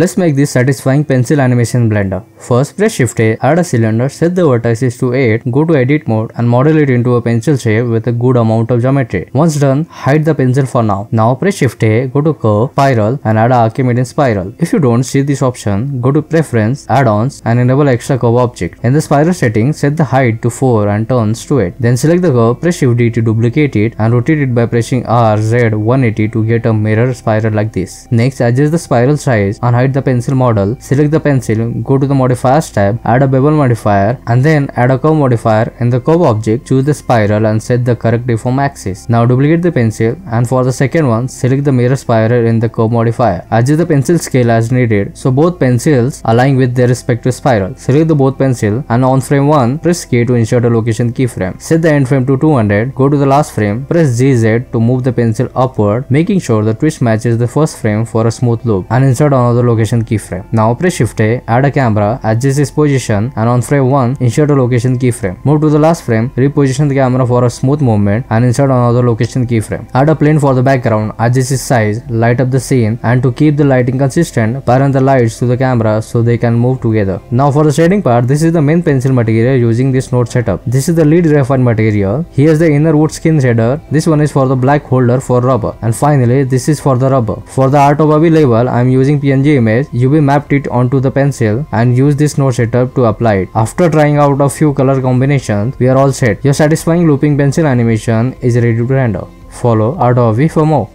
Let's make this satisfying pencil animation blender. First, press Shift A, add a cylinder, set the vertices to 8, go to edit mode and model it into a pencil shape with a good amount of geometry. Once done, hide the pencil for now. Now press Shift A, go to curve, spiral and add a Archimedes spiral. If you don't see this option, go to preference, add-ons and enable extra curve object. In the spiral setting, set the height to 4 and turns to 8. Then select the curve, press Shift D to duplicate it and rotate it by pressing R, Z 180 to get a mirror spiral like this. Next, adjust the spiral size and hide the pencil model. Select the pencil, go to the modifiers tab, add a bevel modifier and then add a curve modifier. In the curve object, choose the spiral and set the correct deform axis. Now duplicate the pencil and for the second one, select the mirror spiral in the curve modifier. Adjust the pencil scale as needed so both pencils align with their respective spiral. Select the both pencil and on frame 1, press K to insert a location keyframe. Set the end frame to 200, go to the last frame, press GZ to move the pencil upward, making sure the twist matches the first frame for a smooth loop and insert another location keyframe. Now press Shift A, add a camera, adjust its position and on frame 1, insert a location keyframe. Move to the last frame, reposition the camera for a smooth movement and insert another location keyframe. Add a plane for the background, adjust its size, light up the scene and to keep the lighting consistent, parent the lights to the camera so they can move together. Now for the shading part, this is the main pencil material using this node setup. This is the lead graphite material. Here's the inner wood skin shader. This one is for the black holder for rubber. And finally, this is for the rubber. For the Art of Artobabi label, I am using PNG image. UV mapped it onto the pencil and use this node setup to apply it. After trying out a few color combinations, we are all set. Your satisfying looping pencil animation is ready to render. Follow Art of Abhi for more.